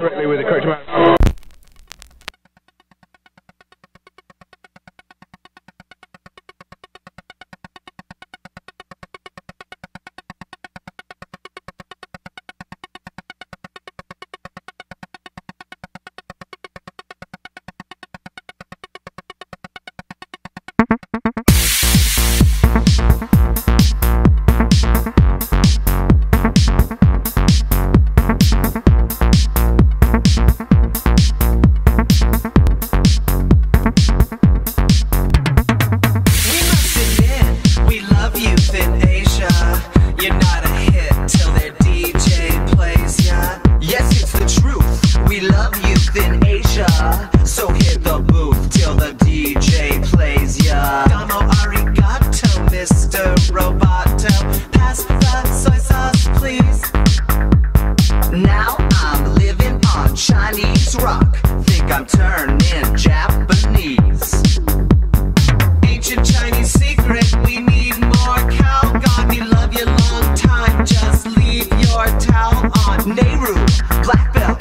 correctly with the correct amount. Domo arigato, Mr. Roboto. Pass the soy sauce, please. Now I'm living on Chinese rock. Think I'm turning Japanese. Ancient Chinese secret, we need more cow. God, we love you long time. Just leave your towel on Nehru. Black belt,